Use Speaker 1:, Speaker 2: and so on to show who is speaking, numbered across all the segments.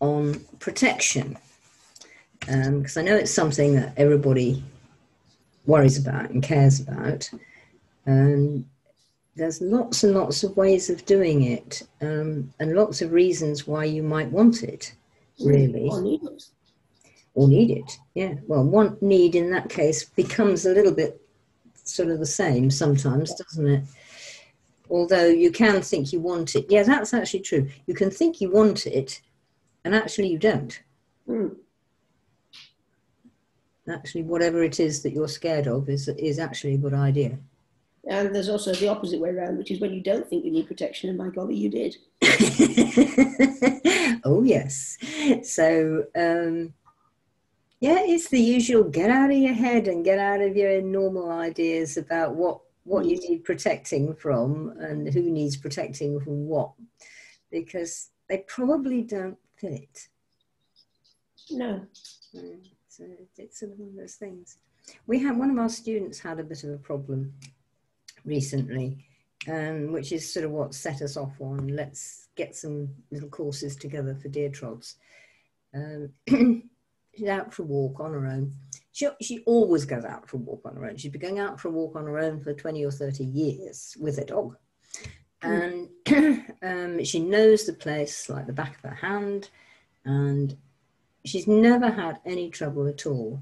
Speaker 1: on protection because um, I know it's something that everybody worries about and cares about. And there's lots and lots of ways of doing it, um, and lots of reasons why you might want it, really.
Speaker 2: Or need it.
Speaker 1: Or need it, yeah. Well, want need in that case becomes a little bit sort of the same sometimes, doesn't it? Although you can think you want it. Yeah, that's actually true. You can think you want it, and actually you don't.
Speaker 2: Mm.
Speaker 1: Actually, whatever it is that you're scared of is is actually a good idea.
Speaker 2: And there's also the opposite way around, which is when you don't think you need protection, and my golly, you did.
Speaker 1: oh yes. So um, yeah, it's the usual get out of your head and get out of your normal ideas about what what you need protecting from and who needs protecting from what, because they probably don't fit.
Speaker 2: No.
Speaker 1: Mm, so it's one of those things. We had one of our students had a bit of a problem recently, um, which is sort of what set us off on let's get some little courses together for deer trods. Um, she's out for a walk on her own. She, she always goes out for a walk on her own. She's been going out for a walk on her own for 20 or 30 years with a dog. And um, she knows the place like the back of her hand. And she's never had any trouble at all.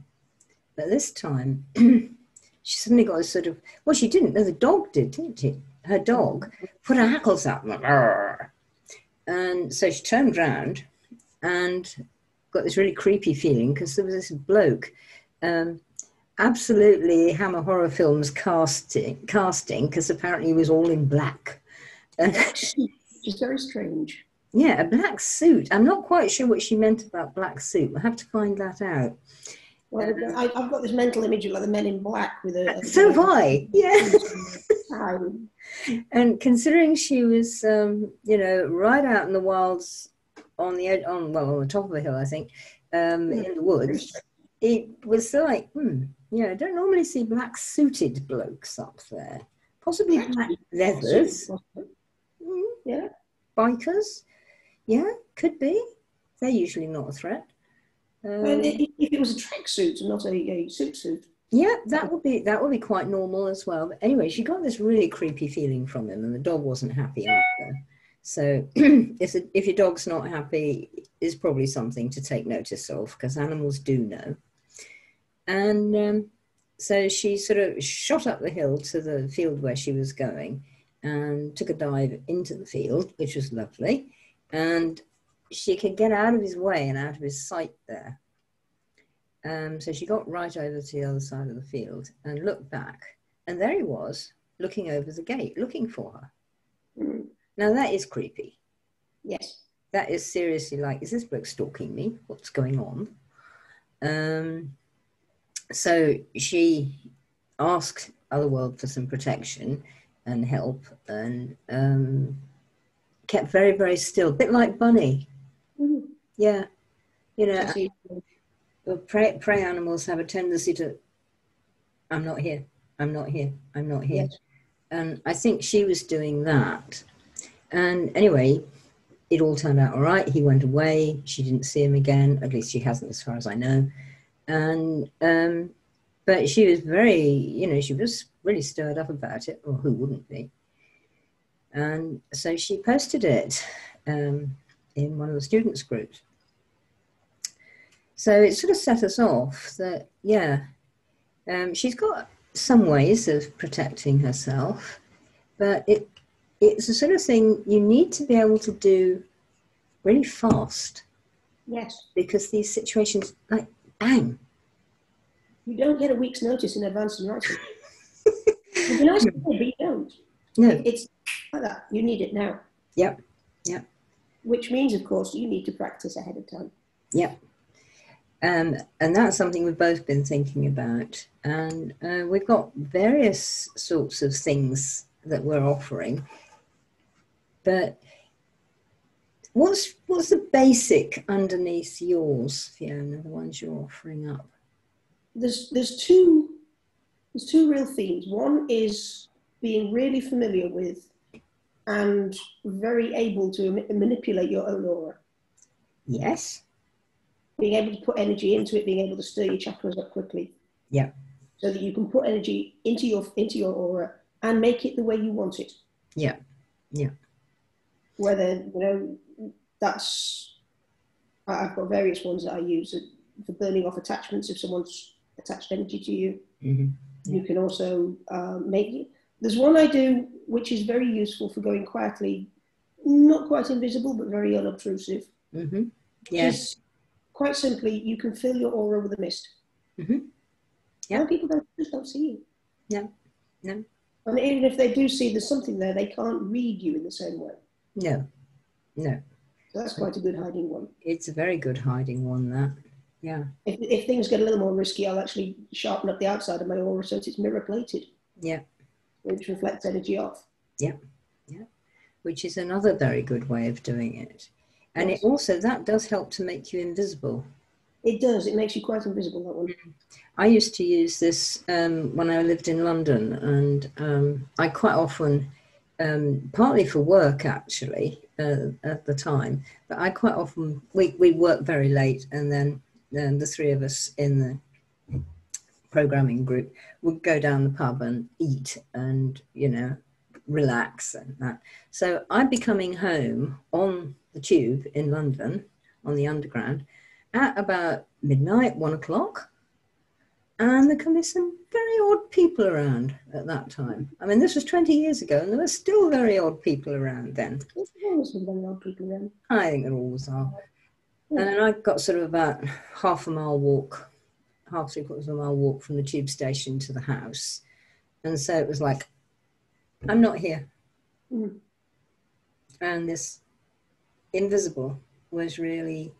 Speaker 1: But this time, she suddenly got a sort of, well, she didn't, No, the dog did, didn't she? Her dog put her hackles up. And so she turned round and got this really creepy feeling because there was this bloke, um, absolutely Hammer horror films casting, casting because apparently he was all in black.
Speaker 2: Is very strange.
Speaker 1: Yeah, a black suit. I'm not quite sure what she meant about black suit. We'll have to find that out.
Speaker 2: Well, um, I, have got this mental image of like the men in black with a.
Speaker 1: So have I. Yeah. and considering she was, um, you know, right out in the wilds, on the edge, on well, on the top of a hill, I think, um, in the woods, it was like, hmm, yeah, I don't normally see black suited blokes up there. Possibly black leathers.
Speaker 2: Yeah.
Speaker 1: Bikers. Yeah, could be. They're usually not a threat.
Speaker 2: Um, and if it was a tracksuit and not a, a suit suit.
Speaker 1: Yeah, that would be that would be quite normal as well. But anyway, she got this really creepy feeling from him, and the dog wasn't happy either. So if a, if your dog's not happy, is probably something to take notice of because animals do know. And um, so she sort of shot up the hill to the field where she was going, and took a dive into the field, which was lovely and she could get out of his way and out of his sight there. Um, so she got right over to the other side of the field and looked back, and there he was, looking over the gate, looking for her.
Speaker 2: Mm.
Speaker 1: Now that is creepy.
Speaker 2: Yes.
Speaker 1: That is seriously like, is this bloke stalking me? What's going on? Um, so she asked Otherworld for some protection and help, and um, kept very, very still, a bit like Bunny.
Speaker 2: Mm-hmm.
Speaker 1: Yeah. You know, prey, prey animals have a tendency to, I'm not here, I'm not here, I'm not here. Yes. And I think she was doing that. And anyway, it all turned out all right. He went away. She didn't see him again. At least she hasn't, as far as I know. And um, but she was very, you know, she was really stirred up about it. Or who wouldn't be? And so she posted it um, in one of the students' groups. So it sort of set us off that, yeah, um, she's got some ways of protecting herself, but it it's the sort of thing you need to be able to do really fast.
Speaker 2: Yes.
Speaker 1: Because these situations, like, bang.
Speaker 2: You don't get a week's notice in advance in writing. Be nice, but you don't.
Speaker 1: No.
Speaker 2: It's like that. You need it now.
Speaker 1: Yep. Yep.
Speaker 2: Which means, of course, you need to practice ahead of time.
Speaker 1: Yep. Um, and that's something we've both been thinking about. And uh, we've got various sorts of things that we're offering. But what's what's the basic underneath yours, Fiona? The ones you're offering up.
Speaker 2: There's there's two there's two real themes. One is being really familiar with and very able to manipulate your own aura.
Speaker 1: Yes.
Speaker 2: Being able to put energy into it, being able to stir your chakras up quickly.
Speaker 1: Yeah.
Speaker 2: So that you can put energy into your into your aura and make it the way you want it.
Speaker 1: Yeah. Yeah.
Speaker 2: Whether you know that's I've got various ones that I use uh, for burning off attachments. If someone's attached energy to you,
Speaker 1: hmm
Speaker 2: you can also um, make it. There's one I do which is very useful for going quietly, not quite invisible, but very unobtrusive.
Speaker 1: hmm Yes.
Speaker 2: is quite simply, you can fill your aura with a mist.
Speaker 1: Mhm. Yeah.
Speaker 2: And people don't, just don't see you.
Speaker 1: Yeah, No.
Speaker 2: And even if they do see there's something there, they can't read you in the same way.
Speaker 1: No. No.
Speaker 2: So that's quite a good hiding one.
Speaker 1: It's a very good hiding one. That. Yeah.
Speaker 2: If, if things get a little more risky, I'll actually sharpen up the outside of my aura so it's mirror plated,
Speaker 1: Yeah.
Speaker 2: which reflects energy off. Yeah. Yeah.
Speaker 1: Which is another very good way of doing it, and
Speaker 2: Yes.
Speaker 1: it also that does help to make you invisible.
Speaker 2: It does. It makes you quite invisible, that one.
Speaker 1: I used to use this um, when I lived in London, and um, I quite often, um, partly for work actually uh, at the time, but I quite often we we work very late, and then the three of us in the programming group would go down the pub and eat, and you know, relax and that. So I'd be coming home on the tube in London on the underground at about midnight, one o'clock and there can be some very odd people around at that time. I mean, this was 20 years ago, and there were still very odd people around then.
Speaker 2: There's always been very old people around.
Speaker 1: I think there always are. And then I got sort of about half a mile walk, half three quarters of a mile walk from the tube station to the house. And so it was like, I'm not here.
Speaker 2: Mm.
Speaker 1: And this invisible was really,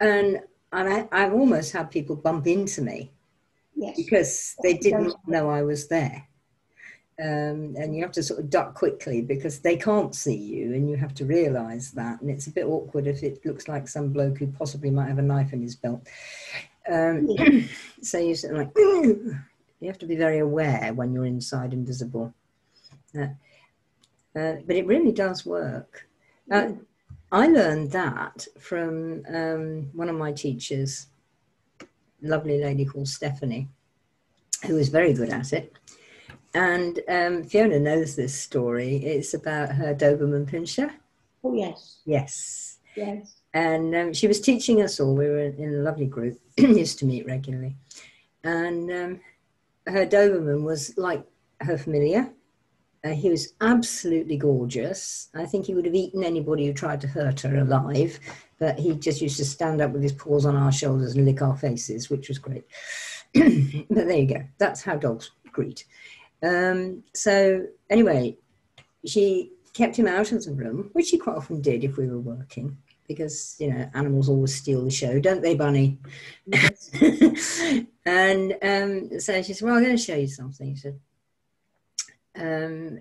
Speaker 1: and I, I've almost had people bump into me
Speaker 2: Yes.
Speaker 1: because they didn't know I was there. Um, and you have to sort of duck quickly because they can't see you, and you have to realise that. And it's a bit awkward if it looks like some bloke who possibly might have a knife in his belt. Um, so you sort of like you have to be very aware when you're inside invisible. Uh, uh, but it really does work. Uh, I learned that from um, one of my teachers, lovely lady called Stephanie, who was very good at it. And um, Fiona knows this story. It's about her Doberman Pinscher.
Speaker 2: Oh, yes.
Speaker 1: Yes.
Speaker 2: Yes.
Speaker 1: And um, she was teaching us all. We were in a lovely group, used to meet regularly. And um, her Doberman was like her familiar. Uh, he was absolutely gorgeous. I think he would have eaten anybody who tried to hurt her alive, but he just used to stand up with his paws on our shoulders and lick our faces, which was great. but there you go. That's how dogs greet. Um, so anyway, she kept him out of the room, which she quite often did if we were working, because you know animals always steal the show, don't they, Bunny? and um, so she said, "Well, I'm going to show you something." She said, um,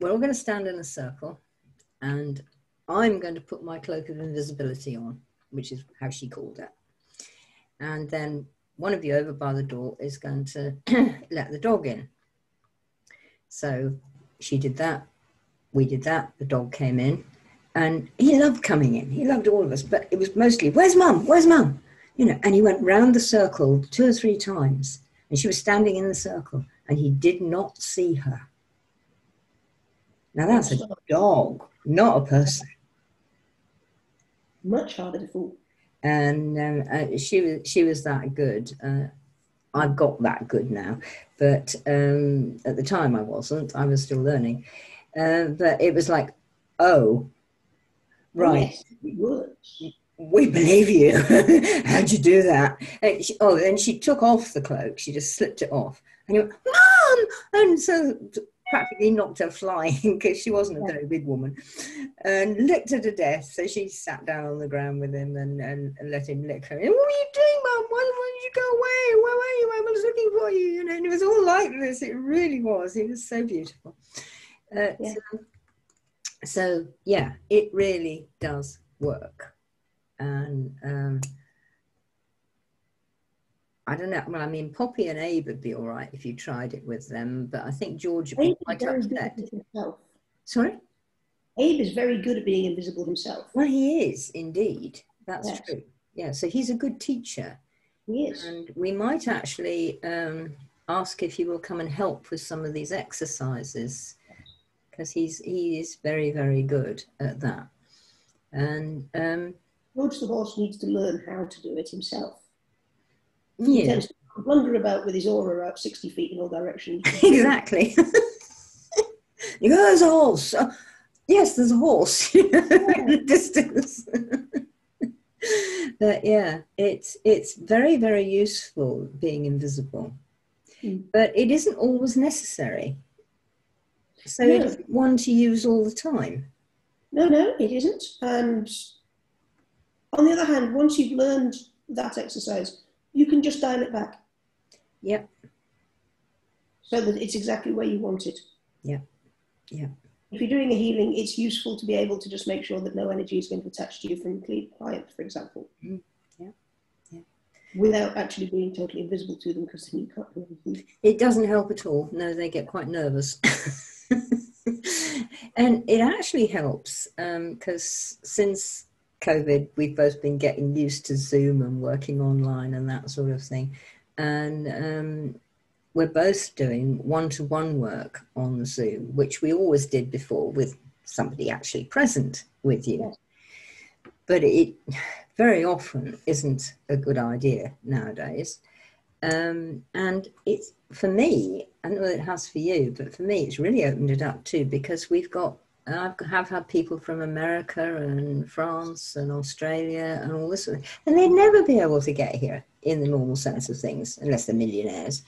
Speaker 1: "We're all going to stand in a circle, and I'm going to put my cloak of invisibility on, which is how she called it, and then." One of you over by the door is going to let the dog in. So she did that. We did that. The dog came in and he loved coming in. He loved all of us, but it was mostly, where's mum? Where's mum? You know, and he went round the circle two or three times and she was standing in the circle and he did not see her. Now that's a dog, not a person.
Speaker 2: Much harder to fool.
Speaker 1: And um, uh, she was she was that good. Uh, I've got that good now, but um, at the time I wasn't. I was still learning. Uh, but it was like, oh, right.
Speaker 2: Yes,
Speaker 1: we believe you. How'd you do that? And she, oh, then she took off the cloak. She just slipped it off. And you went, Mom! And so practically knocked her flying because she wasn't a very big woman and licked her to death. So she sat down on the ground with him and, and, and let him lick her. And, what were you doing, Mum? Why, why did you go away? Where were you? I was looking for you. You know, and it was all like this. It really was. It was so beautiful. Uh,
Speaker 2: Yeah.
Speaker 1: so, so, yeah, it really does work and um, I don't know. Well, I mean, Poppy and Abe would be all right if you tried it with them, but I think George would be
Speaker 2: Abe is
Speaker 1: quite
Speaker 2: very
Speaker 1: upset.
Speaker 2: good.
Speaker 1: Sorry,
Speaker 2: Abe is very good at being invisible himself.
Speaker 1: Well, he is indeed. That's
Speaker 2: Yes.
Speaker 1: true. Yeah, so he's a good teacher.
Speaker 2: He is.
Speaker 1: And we might actually um, ask if he will come and help with some of these exercises because he's he is very very good at that. And um,
Speaker 2: George the horse needs to learn how to do it himself. He
Speaker 1: yeah,
Speaker 2: tends to blunder about with his aura out 60 feet in all directions.
Speaker 1: exactly. you go, there's a horse. Uh, yes, there's a horse in the distance. but yeah, it's it's very very useful being invisible,
Speaker 2: Mm.
Speaker 1: but it isn't always necessary. So
Speaker 2: No.
Speaker 1: it's one to use all the time.
Speaker 2: No, no, it isn't. And on the other hand, once you've learned that exercise, you can just dial it back
Speaker 1: Yep.
Speaker 2: so that it's exactly where you want it.
Speaker 1: Yeah, yeah.
Speaker 2: If you're doing a healing, it's useful to be able to just make sure that no energy is going to attach to you from a client, for example.
Speaker 1: Mm, yeah, yeah.
Speaker 2: Without actually being totally invisible to them because you can't do anything.
Speaker 1: It doesn't help at all. No, they get quite nervous. and it actually helps because since COVID, we've both been getting used to Zoom and working online and that sort of thing. And um, we're both doing one to one work on Zoom, which we always did before with somebody actually present with you. But it very often isn't a good idea nowadays. Um, and it's for me, I don't know what it has for you, but for me, it's really opened it up too because we've got, I have had people from America and France and Australia and all this, sort of- and they'd never be able to get here in the normal sense of things unless they're millionaires.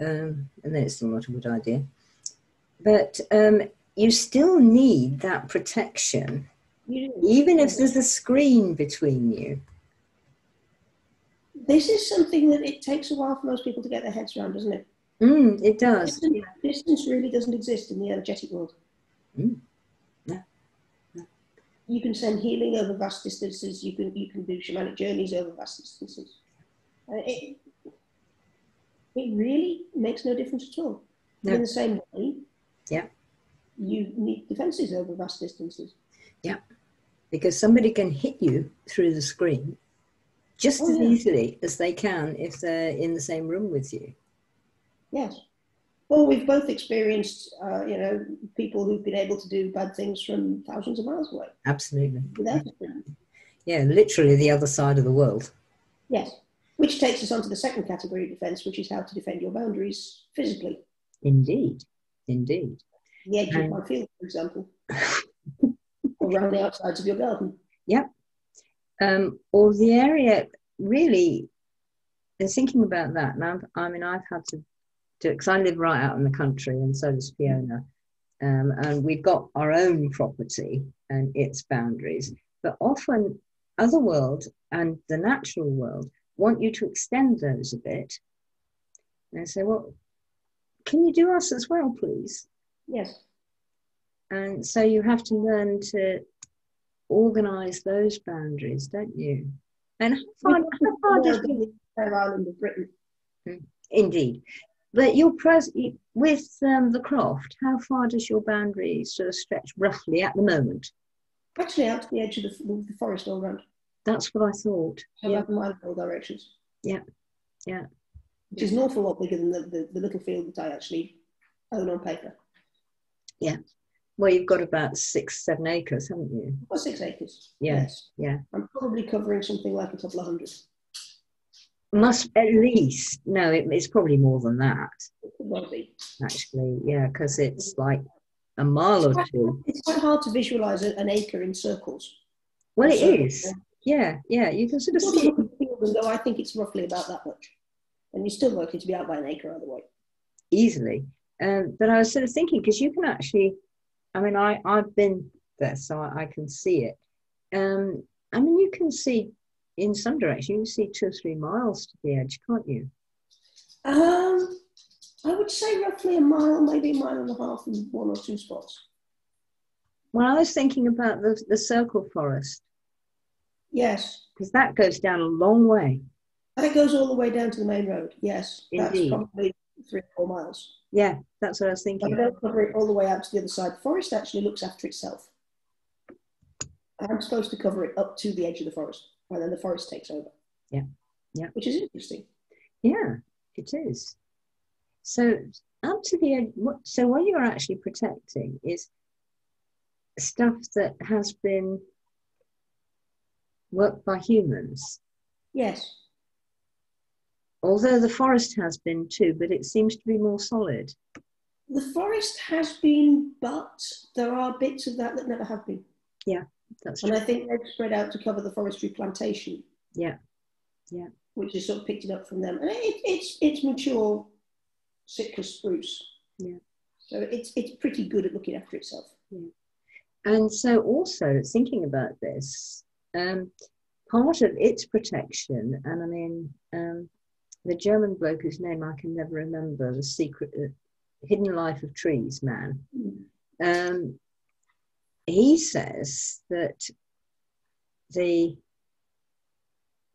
Speaker 1: Um, and then it's still not a good idea. But um, you still need that protection, even if there's a screen between you.
Speaker 2: This is something that it takes a while for most people to get their heads around, doesn't it?
Speaker 1: Mm, it does.
Speaker 2: Distance, distance really doesn't exist in the energetic world.
Speaker 1: Mm.
Speaker 2: You can send healing over vast distances. You can you can do shamanic journeys over vast distances. Uh, it, it really makes no difference at all.
Speaker 1: No.
Speaker 2: In the same way,
Speaker 1: Yeah.
Speaker 2: you need defences over vast distances.
Speaker 1: Yeah, because somebody can hit you through the screen just
Speaker 2: Oh,
Speaker 1: as
Speaker 2: yeah.
Speaker 1: easily as they can if they're in the same room with you.
Speaker 2: Yes. Well, we've both experienced, uh, you know, people who've been able to do bad things from thousands of miles away
Speaker 1: Absolutely.
Speaker 2: without.
Speaker 1: Yeah, literally the other side of the world.
Speaker 2: Yes. Which takes us on to the second category of defence, which is how to defend your boundaries physically.
Speaker 1: Indeed. Indeed.
Speaker 2: The edge
Speaker 1: And-
Speaker 2: of my field, for example, or around the outsides of your garden.
Speaker 1: Um, or the area really, thinking about that. And I've, I mean, I've had to it because I live right out in the country and so does Fiona. Um, and we've got our own property and its boundaries. But often, other world and the natural world want you to extend those a bit. And they say, well, can you do us as well, please?
Speaker 2: Yes.
Speaker 1: And so you have to learn to organize those boundaries, don't you? And how far, how far does
Speaker 2: the island of Britain.
Speaker 1: indeed, but your pres with um, the croft, how far does your boundary sort of stretch roughly at the moment?
Speaker 2: Actually, out to the edge of the, the forest all round.
Speaker 1: That's what I thought.
Speaker 2: So
Speaker 1: Yeah.
Speaker 2: a mile in all directions.
Speaker 1: Yeah. Yeah.
Speaker 2: Which is an awful lot bigger than the, the, the little field that I actually own on paper. Yeah.
Speaker 1: Well, you've got about six, seven acres, haven't you?
Speaker 2: Or six acres.
Speaker 1: Yeah,
Speaker 2: Yes.
Speaker 1: yeah.
Speaker 2: I'm probably covering something like a couple of hundred.
Speaker 1: Must at least no, it, it's probably more than that
Speaker 2: It could well be.
Speaker 1: actually. Yeah, because it's like a mile or two.
Speaker 2: It's quite hard to visualize an acre in circles.
Speaker 1: Well, it
Speaker 2: So,
Speaker 1: is. Yeah, yeah. You can sort of see
Speaker 2: at the field and go, I think it's roughly about that much. And you're still likely to be out by an acre either way.
Speaker 1: easily. Um, but I was sort of thinking because you can actually, I mean, I I've been there, so I, I can see it. Um, I mean, you can see in some direction, you see two or three miles to the edge, can't you?
Speaker 2: Um, I would say roughly a mile, maybe a mile and a half in one or two spots.
Speaker 1: Well, I was thinking about the the circle forest
Speaker 2: Yes.
Speaker 1: because that goes down a long way.
Speaker 2: That goes all the way down to the main road. Yes. That's probably three or four miles.
Speaker 1: Yeah, that's what I was
Speaker 2: But
Speaker 1: thinking.
Speaker 2: don't cover it all the way out to the other side. The forest actually looks after itself. I'm supposed to cover it up to the edge of the forest, and then the forest takes over.
Speaker 1: Yeah. Yeah.
Speaker 2: Which is interesting.
Speaker 1: Yeah, it is. So up to the end, So what you're actually protecting is stuff that has been worked by humans.
Speaker 2: Yes.
Speaker 1: Although the forest has been too, but it seems to be more solid.
Speaker 2: The forest has been, but there are bits of that that never have been.
Speaker 1: Yeah, that's
Speaker 2: and
Speaker 1: true.
Speaker 2: I think they've spread out to cover the forestry plantation.
Speaker 1: Yeah, yeah.
Speaker 2: Which is sort of picked it up from them, and it, it's it's mature Sitka spruce.
Speaker 1: Yeah.
Speaker 2: So it's it's pretty good at looking after itself.
Speaker 1: Yeah. And so also thinking about this, um, part of its protection, and I mean, um, the German bloke whose name I can never remember, the secret, uh, hidden life of trees man.
Speaker 2: Mm.
Speaker 1: Um, he says that the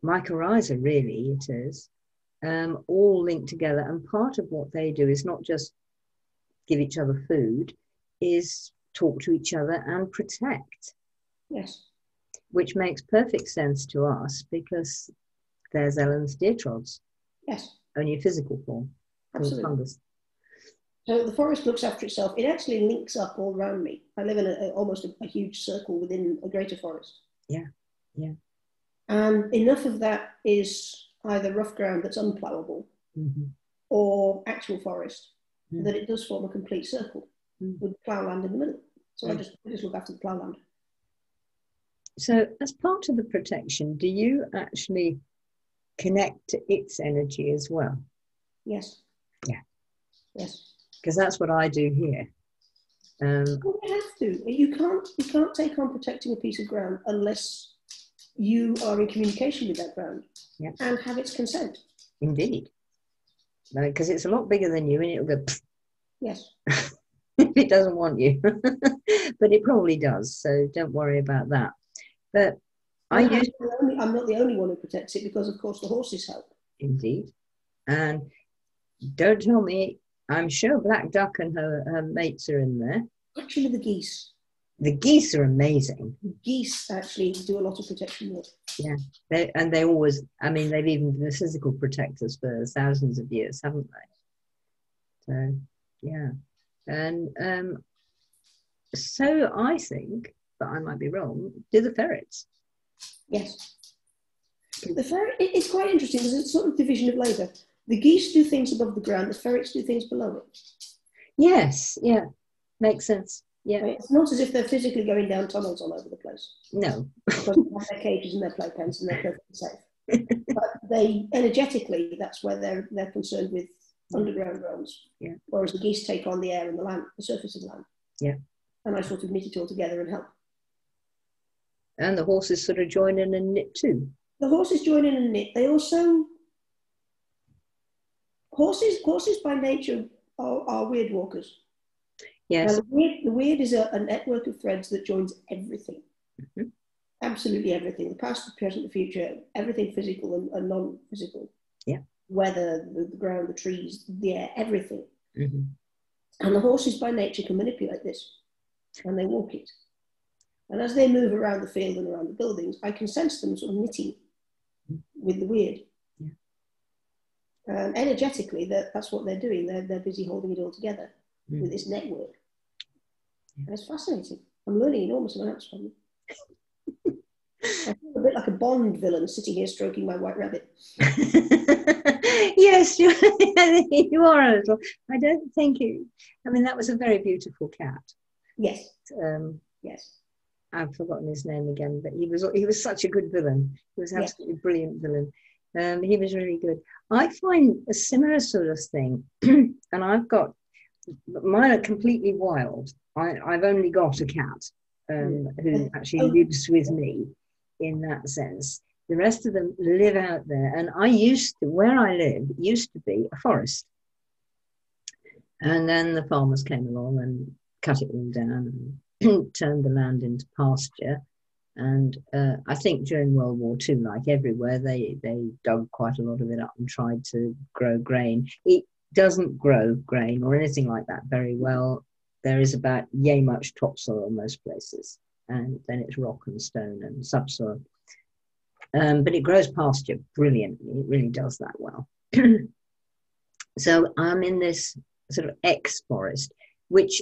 Speaker 1: mycorrhiza, really, it is, um, all linked together. And part of what they do is not just give each other food, is talk to each other and protect.
Speaker 2: Yes.
Speaker 1: Which makes perfect sense to us because there's Elen's deer trods.
Speaker 2: Yes.
Speaker 1: Only a physical form.
Speaker 2: Absolutely.
Speaker 1: Fungus.
Speaker 2: So the forest looks after itself. It actually links up all around me. I live in a, a, almost a, a huge circle within a greater forest.
Speaker 1: Yeah, yeah.
Speaker 2: And enough of that is either rough ground that's unplowable
Speaker 1: mm-hmm.
Speaker 2: or actual forest
Speaker 1: mm.
Speaker 2: that it does form a complete circle
Speaker 1: mm.
Speaker 2: with ploughland in the middle. So I just I just look after the ploughland.
Speaker 1: So as part of the protection, do you actually connect to its energy as well?
Speaker 2: Yes.
Speaker 1: Yeah.
Speaker 2: Yes.
Speaker 1: Because that's what I do here. Um,
Speaker 2: well, you have to. You can't. You can't take on protecting a piece of ground unless you are in communication with that ground
Speaker 1: yeah.
Speaker 2: and have its consent.
Speaker 1: Indeed. Because it's a lot bigger than you, and it'll go.
Speaker 2: Yes.
Speaker 1: if it doesn't want you, but it probably does. So don't worry about that. But I
Speaker 2: I'm,
Speaker 1: use.
Speaker 2: not only, I'm not the only one who protects it because, of course, the horses help.
Speaker 1: Indeed. And don't tell me, I'm sure Black Duck and her, her mates are in there.
Speaker 2: Actually, the geese.
Speaker 1: The geese are amazing.
Speaker 2: Geese actually do a lot of protection work.
Speaker 1: Yeah, they, and they always, I mean, they've even been the physical protectors for thousands of years, haven't they? So, yeah. And um, so I think, but I might be wrong, do the ferrets.
Speaker 2: Yes. The ferret, it's quite interesting because it's sort of division of labour. The geese do things above the ground, the ferrets do things below it.
Speaker 1: Yes, yeah, makes sense. Yeah.
Speaker 2: It's not as if they're physically going down tunnels all over the place.
Speaker 1: No.
Speaker 2: because they have their cages and their playpens and they're perfectly safe. but they energetically, that's where they're they're concerned with underground realms.
Speaker 1: Yeah.
Speaker 2: Whereas the geese take on the air and the land, the surface of the land.
Speaker 1: Yeah.
Speaker 2: And I sort of knit it all together and help.
Speaker 1: And the horses sort of join in and knit too.
Speaker 2: The horses join in and knit. They also horses horses by nature are, are weird walkers.
Speaker 1: Yes.
Speaker 2: Now, the weird, the weird is a, a, network of threads that joins everything.
Speaker 1: Mm-hmm.
Speaker 2: Absolutely everything. The past, the present, the future, everything physical and, and non-physical.
Speaker 1: Yeah.
Speaker 2: Weather, the, the, ground, the trees, the air, everything.
Speaker 1: Mm-hmm.
Speaker 2: And the horses by nature can manipulate this. And they walk it. And as they move around the field and around the buildings, I can sense them sort of knitting with the weird. Um, energetically, that, that's what they're doing. They're, they're busy holding it all together
Speaker 1: Mm.
Speaker 2: with this network. And it's fascinating. I'm learning enormous amounts from them. I feel a bit like a Bond villain sitting here stroking my white rabbit.
Speaker 1: yes, you, you are a little. I don't think you. I mean, that was a very beautiful cat.
Speaker 2: Yes.
Speaker 1: Um,
Speaker 2: yes.
Speaker 1: I've forgotten his name again, but he was he was such a good villain. He was absolutely yes. brilliant villain. Um, he was really good. I find a similar sort of thing, and I've got mine are completely wild. I, I've only got a cat um, who actually lives with me in that sense. The rest of them live out there. And I used to, where I live, used to be a forest. And then the farmers came along and cut it all down and turned the land into pasture. And uh, I think during World War II, like everywhere, they, they dug quite a lot of it up and tried to grow grain. It doesn't grow grain or anything like that very well. There is about yay much topsoil in most places. and then it's rock and stone and subsoil. Um, but it grows pasture brilliantly. It really does that well. so I'm in this sort of ex forest, which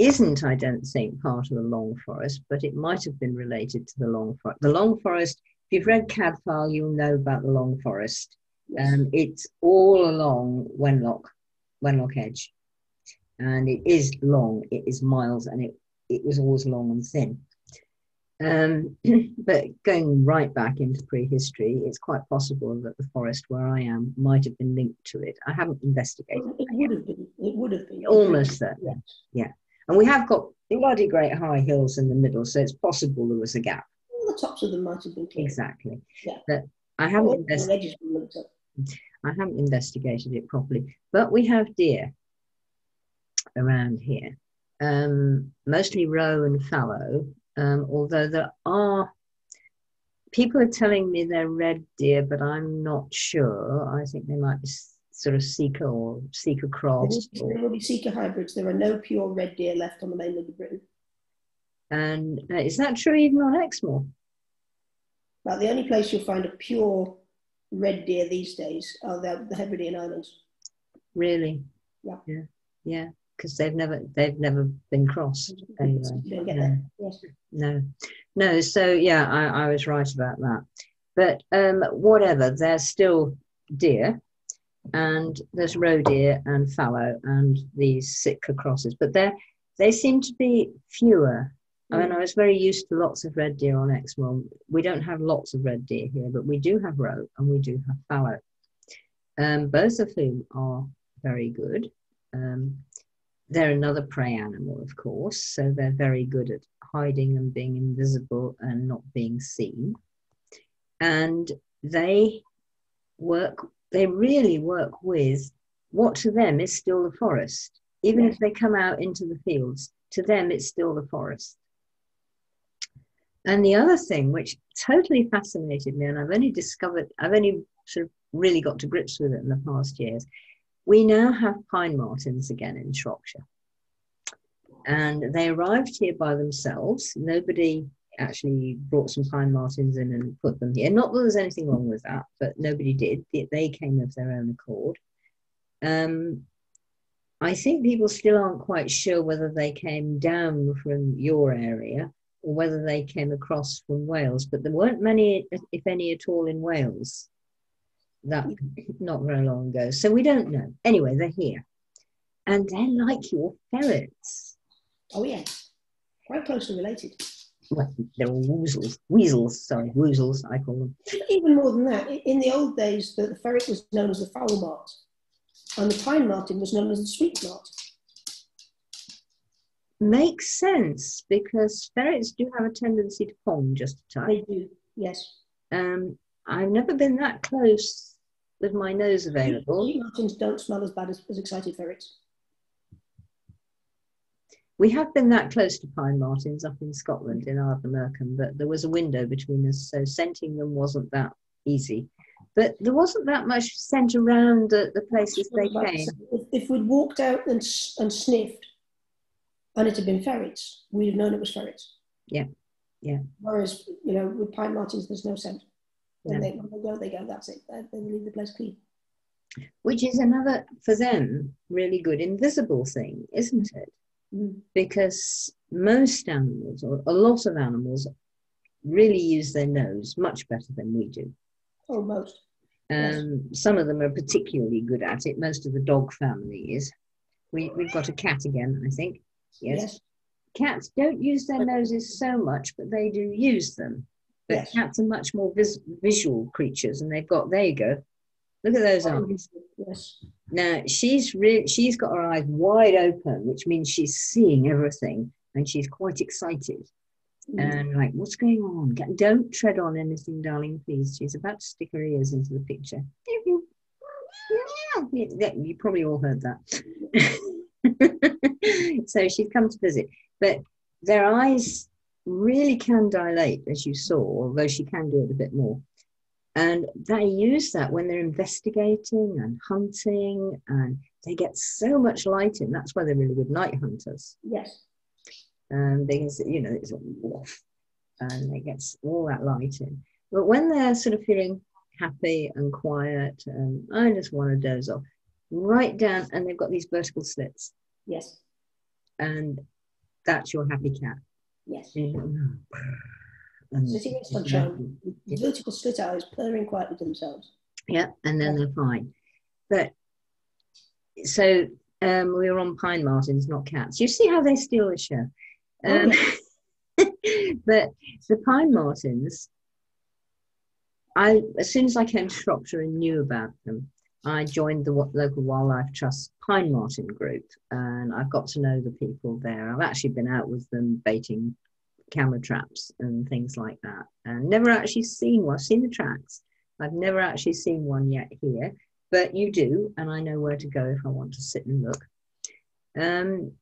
Speaker 1: isn't, I don't think, part of the Long Forest, but it might have been related to the Long Forest. The Long Forest, if you've read Cadfael, you'll know about the Long Forest. Um, it's all along Wenlock, Wenlock Edge. And it is long, it is miles, and it, it was always long and thin. Um, but going right back into prehistory, it's quite possible that the forest where I am might have been linked to it. I haven't investigated.
Speaker 2: It would have been. It would have been.
Speaker 1: Almost certainly. Yeah. yeah. And we have got bloody great high hills in the middle, so it's possible there was a gap.
Speaker 2: Well, the tops of them might have been clear.
Speaker 1: Exactly. Yeah. But I haven't investigated. I haven't investigated it properly, but we have deer around here, um, mostly roe and fallow, um, although there are people are telling me they're red deer, but I'm not sure. I think they might be sort of Sika or Sika cross.
Speaker 2: There will be Sika hybrids. There are no pure red deer left on the mainland of Britain.
Speaker 1: And uh, is that true even on Exmoor?
Speaker 2: Well, the only place you'll find a pure red deer these days are the, the Hebridean Islands.
Speaker 1: Really?
Speaker 2: Yeah.
Speaker 1: Yeah. Yeah because they've never they've never been crossed anyway.
Speaker 2: No. Yes.
Speaker 1: no, no. So yeah, I, I was right about that. But um, whatever, they're still deer, and there's roe deer and fallow and these Sika crosses, but they they seem to be fewer. I mean, mm. I was very used to lots of red deer on Exmoor. We don't have lots of red deer here, but we do have roe and we do have fallow, um, both of whom are very good. Um, they're another prey animal, of course, so they're very good at hiding and being invisible and not being seen. And they work, they really work with what to them is still the forest. Even yes. if they come out into the fields, to them it's still the forest. And the other thing which totally fascinated me, and I've only discovered, I've only sort of really got to grips with it in the past years, we now have pine martens again in Shropshire. And they arrived here by themselves. Nobody actually brought some pine martens in and put them here. Not that there's anything wrong with that, but nobody did. They came of their own accord. Um, I think people still aren't quite sure whether they came down from your area or whether they came across from Wales, but there weren't many, if any at all, in Wales that not very long ago. So we don't know. Anyway, they're here. And they're like your ferrets.
Speaker 2: Oh, yeah. Quite closely related.
Speaker 1: Well, they're all weasels. Weasels, sorry, weasels, I call them.
Speaker 2: Even more than that, in the old days, the, the ferret was known as the foul mart, and the pine marten was known as the sweet mart.
Speaker 1: Makes sense because ferrets do have a tendency to pong just a touch.
Speaker 2: They do, yes.
Speaker 1: Um, I've never been that close with my nose available.
Speaker 2: Sweet martens don't smell as bad as, as excited ferrets.
Speaker 1: We have been that close to pine martens up in Scotland in Ardnamurchan, but there was a window between us, so scenting them wasn't that easy. But there wasn't that much scent around the, the places they came.
Speaker 2: If, if we'd walked out and, and sniffed, and it had been ferrets, we'd have known it was ferrets.
Speaker 1: Yeah, yeah.
Speaker 2: Whereas, you know, with pine martens, there's no scent. When, they, when they go, they go, that's it. They, they leave the place clean.
Speaker 1: Which is another, for them, really good invisible thing, isn't it? Mm. Because most animals, or a lot of animals, really use their nose much better than we do.
Speaker 2: Oh, most.
Speaker 1: Um, yes. Some of them are particularly good at it. Most of the dog family is. We, we've got a cat again, I think. Yes. yes. Cats don't use their noses so much, but they do use them. But yes. cats are much more vis- visual creatures, and they've got there you go. Look at those eyes.
Speaker 2: Yes.
Speaker 1: Now she's really she's got her eyes wide open, which means she's seeing everything, and she's quite excited. Mm. And like, what's going on? Don't tread on anything, darling, please. She's about to stick her ears into the picture. You probably all heard that. so she's come to visit, but their eyes really can dilate, as you saw, although she can do it a bit more. And they use that when they're investigating and hunting, and they get so much light in. That's why they're really good night hunters.
Speaker 2: Yes.
Speaker 1: and they can, you know, it's a woof, and it gets all that light in. But when they're sort of feeling happy and quiet, and I just want to doze off, right down, and they've got these vertical slits,
Speaker 2: Yes.
Speaker 1: and that's your happy cat.
Speaker 2: Yes.
Speaker 1: And you go, "Oh." And
Speaker 2: Sitting in sunshine.
Speaker 1: Yeah.
Speaker 2: Vertical slit eyes purring quietly to themselves.
Speaker 1: Yeah, and then they're fine. But so um, we were on pine martens, not cats. You see how they steal the show.
Speaker 2: Oh,
Speaker 1: Um, but the pine martens, I as soon as I came to Shropshire and knew about them, I joined the local wildlife trust pine marten group, and I've got to know the people there. I've actually been out with them baiting camera traps and things like that, and never actually seen one. I've seen the tracks. I've never actually seen one yet here, but you do, and I know where to go if I want to sit and look. Um,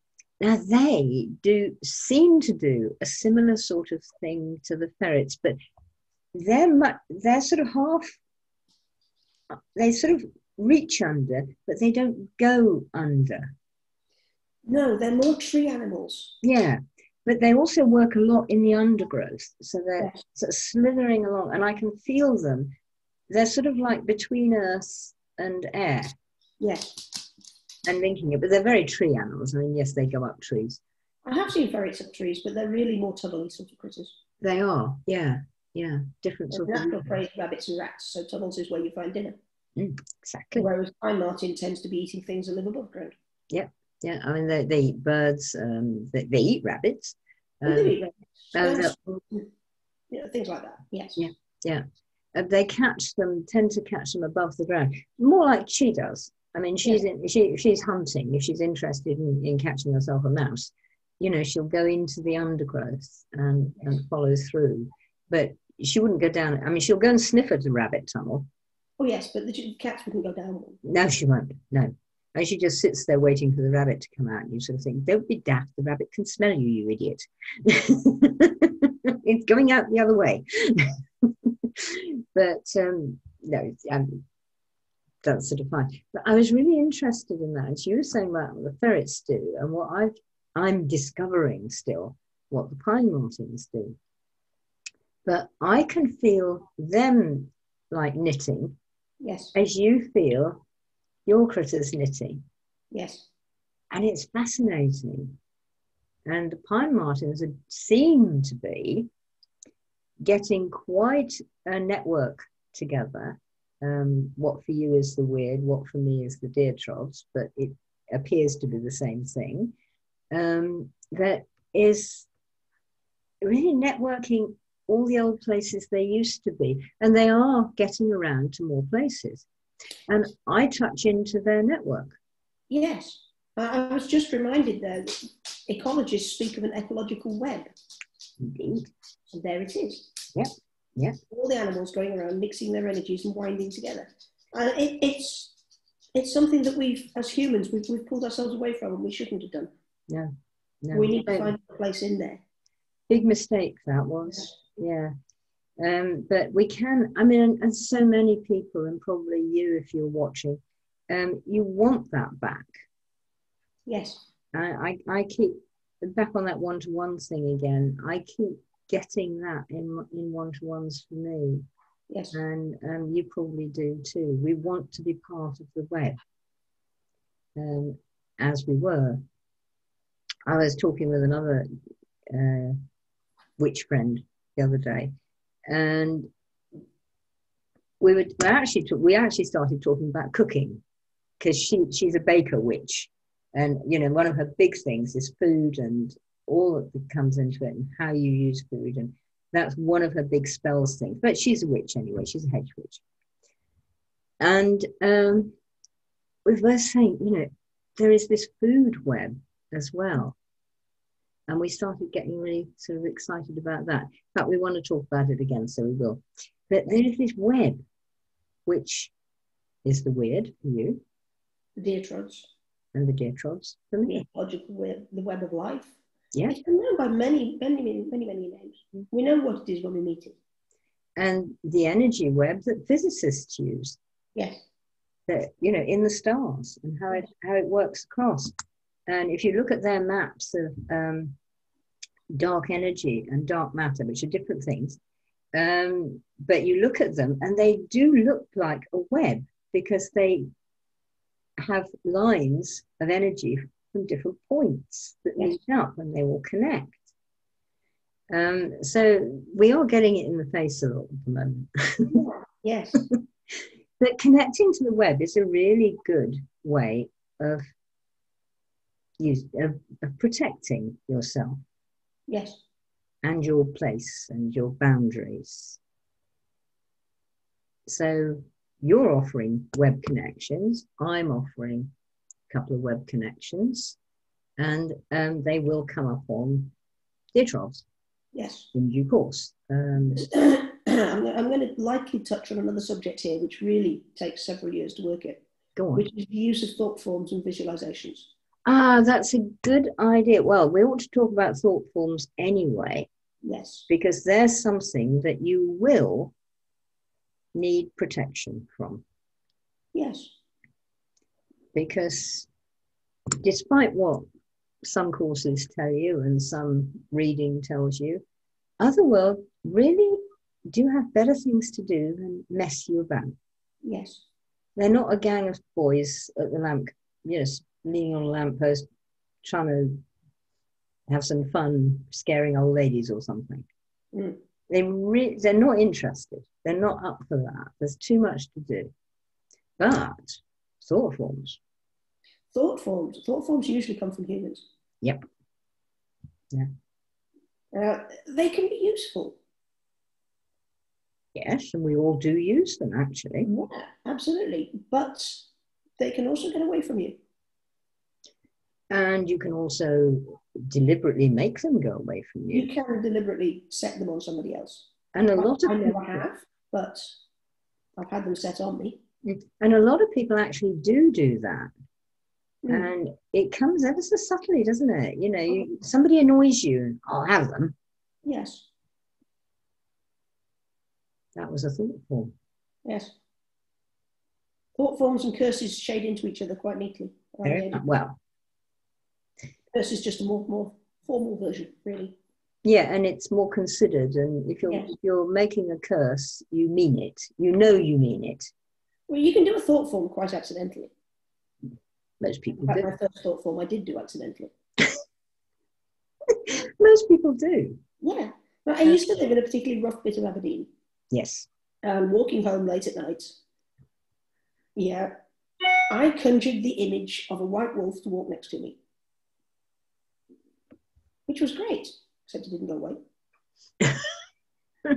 Speaker 1: now they do seem to do a similar sort of thing to the ferrets, but they're much, they're sort of half. They sort of reach under, but they don't go under.
Speaker 2: No, they're more tree animals.
Speaker 1: Yeah, but they also work a lot in the undergrowth, so they're
Speaker 2: Yes.
Speaker 1: sort of slithering along, and I can feel them. They're sort of like between earth and air
Speaker 2: Yes.
Speaker 1: and linking it, but they're very tree animals. I mean, yes, they go up trees.
Speaker 2: I have seen ferrets up trees, but they're really more tunnely sort of critters.
Speaker 1: They are, yeah, yeah, different sort of.
Speaker 2: natural prey rabbits and rats, so tunnels is where you find dinner.
Speaker 1: Mm, exactly.
Speaker 2: Whereas pine marten tends to be eating things that live above ground.
Speaker 1: Yeah, I mean, they, they eat birds, um, they, they eat rabbits.
Speaker 2: They
Speaker 1: Um,
Speaker 2: eat rabbits,
Speaker 1: and,
Speaker 2: birds, things like that. Yes.
Speaker 1: Yeah. uh, they catch them, tend to catch them above the ground, more like she does. I mean, she's in, she she's hunting. If she's interested in, in catching herself a mouse, you know, she'll go into the undergrowth and, and follow through. But she wouldn't go down. I mean, she'll go and sniff at the rabbit tunnel.
Speaker 2: Oh yes, but the cats wouldn't go down.
Speaker 1: No, she won't. No. And she just sits there waiting for the rabbit to come out. And you sort of think, don't be daft. The rabbit can smell you, you idiot. it's going out the other way. but um, no, um, that's sort of fine. But I was really interested in that. And you were saying about what the ferrets do and what I've, I'm discovering still what the pine martens do. But I can feel them like knitting
Speaker 2: Yes.
Speaker 1: as you feel your critters knitting.
Speaker 2: Yes.
Speaker 1: And it's fascinating. And the pine martens seem to be getting quite a network together. Um, what for you is the weird, what for me is the deer trods, but it appears to be the same thing. Um, that is really networking all the old places they used to be, and they are getting around to more places. And I touch into their network.
Speaker 2: Yes. I was just reminded there that ecologists speak of an ecological web.
Speaker 1: Indeed.
Speaker 2: And there it is.
Speaker 1: Yep, yep.
Speaker 2: All the animals going around mixing their energies and winding together. And it, it's it's something that we've, as humans, we've, we've pulled ourselves away from and we shouldn't have done.
Speaker 1: No, no
Speaker 2: we need to find a place in there.
Speaker 1: big mistake that was. Yeah. Um, but we can, I mean, and, so many people, and probably you if you're watching, um, you want that back.
Speaker 2: Yes.
Speaker 1: I, I, I keep back on that one to one thing again. I keep getting that in in one to ones for me,
Speaker 2: Yes.
Speaker 1: and um, you probably do too. We want to be part of the web, um, as we were. I was talking with another uh, witch friend the other day, and we were we actually we actually started talking about cooking because she she's a baker witch, and you know one of her big things is food and all that comes into it and how you use food and that's one of her big spells things. But she's a witch anyway. She's a hedge witch, and um, we were saying, you know, there is this food web as well. And we started getting really sort of excited about that. In fact, we want to talk about it again, so we will. But there is this web, which is the weird for you
Speaker 2: The deer trods,
Speaker 1: and the deer trods for
Speaker 2: the
Speaker 1: me.
Speaker 2: ecological web, the web of life.
Speaker 1: Yeah.
Speaker 2: It's known by many, many, many, many, many names. Mm-hmm. We know what it is when we meet it.
Speaker 1: And the energy web that physicists use,
Speaker 2: Yes.
Speaker 1: that you know, in the stars and how it how it works across. And if you look at their maps of um, dark energy and dark matter, which are different things. Um, but you look at them and they do look like a web because they have lines of energy from different points that meet up and they will connect. Um, so we are getting it in the face a lot at the moment.
Speaker 2: Yes.
Speaker 1: but connecting to the web is a really good way of use of, of protecting yourself
Speaker 2: Yes.
Speaker 1: and your place and your boundaries. So you're offering web connections. I'm offering a couple of web connections, and um, they will come up on Deer Trods
Speaker 2: Yes.
Speaker 1: in due course. Um,
Speaker 2: I'm, I'm going to likely touch on another subject here, which really takes several years to work it.
Speaker 1: go on.
Speaker 2: which is the use of thought forms and visualizations.
Speaker 1: Ah, that's a good idea. Well, we ought to talk about thought forms anyway,
Speaker 2: Yes.
Speaker 1: because there's something that you will need protection from.
Speaker 2: Yes.
Speaker 1: because despite what some courses tell you and some reading tells you, Otherworld really do have better things to do than mess you about.
Speaker 2: Yes.
Speaker 1: They're not a gang of boys at the lamp, yes, leaning on a lamppost, trying to have some fun scaring old ladies or something.
Speaker 2: Mm.
Speaker 1: They re- they're not interested. They're not up for that. There's too much to do. But thought forms,
Speaker 2: Thought forms. Thought forms usually come from humans.
Speaker 1: Yep. Yeah.
Speaker 2: Uh, they can be useful.
Speaker 1: yes, and we all do use them actually.
Speaker 2: Yeah, absolutely. But they can also get away from you.
Speaker 1: And you can also deliberately make them go away from you.
Speaker 2: You can deliberately set them on somebody else.
Speaker 1: And a lot of
Speaker 2: I never
Speaker 1: people,
Speaker 2: have, but I've had them set on me.
Speaker 1: and a lot of people actually do do that.
Speaker 2: Mm.
Speaker 1: And it comes ever so subtly, doesn't it? You know, you, somebody annoys you, I'll have them.
Speaker 2: Yes,
Speaker 1: That was a thought form.
Speaker 2: yes. Thought forms and curses shade into each other quite neatly.
Speaker 1: well.
Speaker 2: Is just a more, more formal version, really.
Speaker 1: Yeah, and it's more considered. And if you're
Speaker 2: Yes.
Speaker 1: if you're making a curse, you mean it. You know you mean it.
Speaker 2: Well, you can do a thought form quite accidentally.
Speaker 1: Most people
Speaker 2: fact,
Speaker 1: do.
Speaker 2: my first thought form I did do accidentally.
Speaker 1: Most people do.
Speaker 2: Yeah. Well, I used to live in a particularly rough bit of Aberdeen.
Speaker 1: Yes.
Speaker 2: and walking home late at night, yeah, I conjured the image of a white wolf to walk next to me, which was great, except it didn't go away. uh,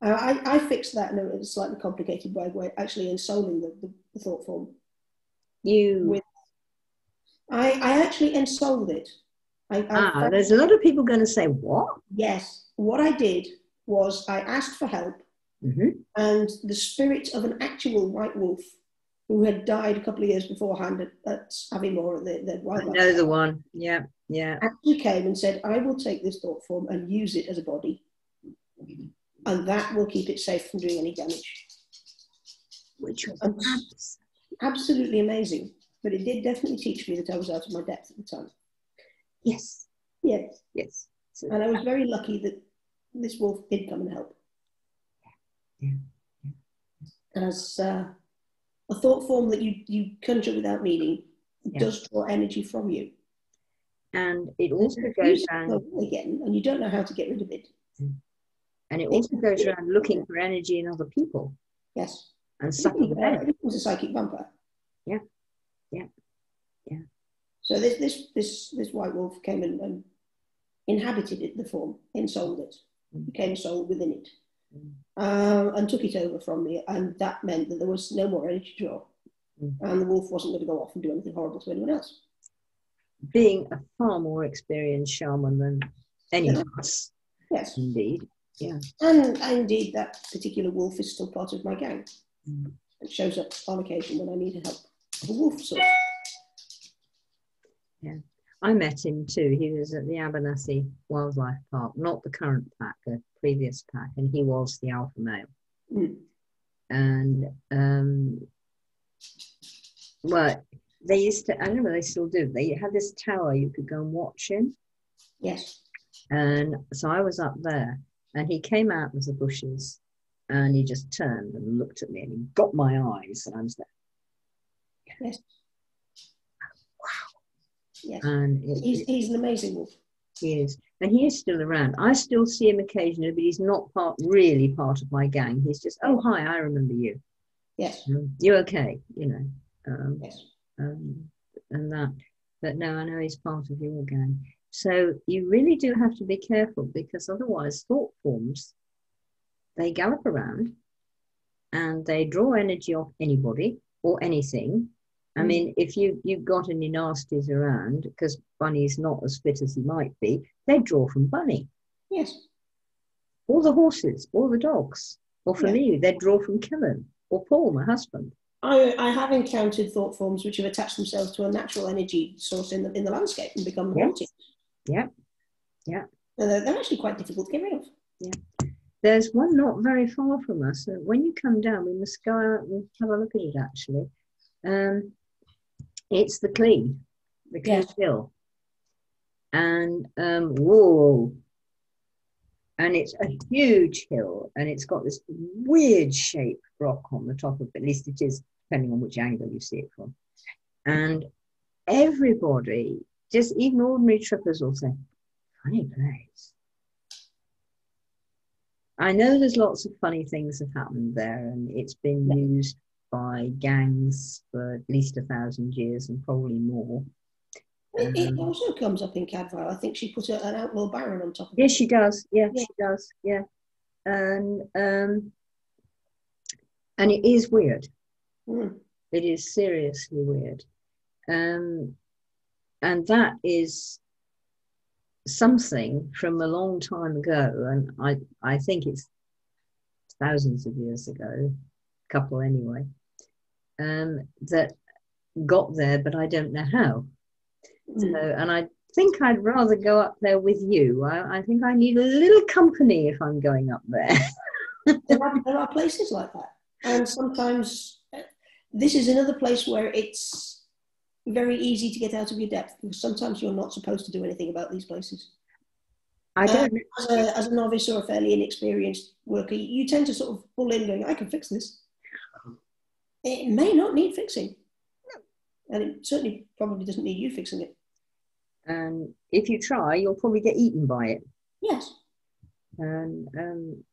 Speaker 2: I, I fixed that in a slightly complicated way, by actually ensouling the, the, the thought form.
Speaker 1: You
Speaker 2: With- I, I actually ensouled it. I,
Speaker 1: ah, there's a lot of people going to say, What?
Speaker 2: yes, what I did was I asked for help
Speaker 1: hmm
Speaker 2: and the spirit of an actual white wolf who had died a couple of years beforehand at, at Aviemore, the, the
Speaker 1: I know the one. Yeah, yeah.
Speaker 2: actually came and said, I will take this thought form and use it as a body, and that will keep it safe from doing any damage.
Speaker 1: Which was abs-
Speaker 2: Absolutely amazing, but it did definitely teach me that I was out of my depth at the time.
Speaker 1: yes,
Speaker 2: Yes,
Speaker 1: yes. So,
Speaker 2: and I was very lucky that this wolf did come and help.
Speaker 1: Yeah.
Speaker 2: yeah, As uh, a thought form that you, you conjure without meaning
Speaker 1: Yeah.
Speaker 2: does draw energy from you.
Speaker 1: and it also
Speaker 2: You
Speaker 1: goes around,
Speaker 2: again, and you don't know how to get rid of it.
Speaker 1: and it also goes around looking for energy in other people
Speaker 2: Yes,
Speaker 1: and sucking them.
Speaker 2: everything's a psychic vampire.
Speaker 1: Yeah. Yeah. Yeah.
Speaker 2: So this this this this white wolf came and, and inhabited it, the form, ensouled it,
Speaker 1: Mm.
Speaker 2: became soul within it,
Speaker 1: Mm.
Speaker 2: Um, and took it over from me, and that meant that there was no more energy draw,
Speaker 1: Mm.
Speaker 2: and the wolf wasn't going to go off and do anything horrible to anyone else.
Speaker 1: Being a far more experienced shaman than any of us,
Speaker 2: Yes,
Speaker 1: indeed. Yeah.
Speaker 2: and indeed that particular wolf is still part of my gang.
Speaker 1: Mm.
Speaker 2: It shows up on occasion when I need help. The wolf sort.
Speaker 1: I met him too. He was at the Abernathy Wildlife Park, not the current pack, the previous pack, and he was the alpha male.
Speaker 2: Mm.
Speaker 1: And um, well, they used to. I don't know. They still do. They had this tower you could go and watch in,
Speaker 2: Yes.
Speaker 1: And so I was up there, and he came out of the bushes, and he just turned and looked at me, and he got my eyes, and I was there.
Speaker 2: Yes. Yes.
Speaker 1: And it,
Speaker 2: He's,
Speaker 1: it-
Speaker 2: he's an amazing wolf.
Speaker 1: he is, and he is still around. I still see him occasionally, but he's not part, really part of my gang. He's just, oh hi, I remember you.
Speaker 2: Yes.
Speaker 1: Um, you okay? You know. Um,
Speaker 2: Yes.
Speaker 1: um, and that. But no, I know he's part of your gang. So you really do have to be careful because otherwise, thought forms they gallop around and they draw energy off anybody or anything. I
Speaker 2: Mm.
Speaker 1: mean, if you you've got any nasties around, because Bunny's not as fit as he might be, they draw from Bunny.
Speaker 2: Yes.
Speaker 1: All the horses, all the dogs, or for
Speaker 2: Yeah.
Speaker 1: me, they draw from Kellen or Paul, my husband.
Speaker 2: I, I have encountered thought forms which have attached themselves to a natural energy source in the, in the landscape and become
Speaker 1: Yeah.
Speaker 2: haunted.
Speaker 1: Yeah. Yeah.
Speaker 2: And they're, they're actually quite difficult to get rid of. Yeah.
Speaker 1: There's one not very far from us. Uh, When you come down, we must go out and have a look at it actually. Um, it's the Clee, the
Speaker 2: Yes.
Speaker 1: Hill. And um, whoa. And it's a huge hill and it's got this weird shaped rock on the top of it. At least it is, depending on which angle you see it from. And everybody, just even ordinary trippers, will say, funny place. I know there's lots of funny things have happened there, and it's been used by gangs for at least a thousand years and probably more.
Speaker 2: It, it
Speaker 1: Um,
Speaker 2: also comes up in Cadfael. I think she put a, an outlaw baron on top of
Speaker 1: Yes,
Speaker 2: it.
Speaker 1: she does. Yeah,
Speaker 2: Yeah.
Speaker 1: she does. Yeah, and um, and it is weird.
Speaker 2: Mm.
Speaker 1: It is seriously weird, um, and that is something from a long time ago, and I I think it's thousands of years ago, a couple anyway, um, that got there, but I don't know how. So,
Speaker 2: Mm.
Speaker 1: and I think I'd rather go up there with you. I, I think I need a little company if I'm going up there.
Speaker 2: there, are, there are places like that. And sometimes uh, this is another place where it's very easy to get out of your depth because sometimes you're not supposed to do anything about these places.
Speaker 1: I don't.
Speaker 2: As a, as a novice or a fairly inexperienced worker, you tend to sort of pull in going, I can fix this. It may not need fixing. No. And it certainly probably doesn't need you fixing it.
Speaker 1: And if you try, you'll probably get eaten by it.
Speaker 2: Yes.
Speaker 1: And um,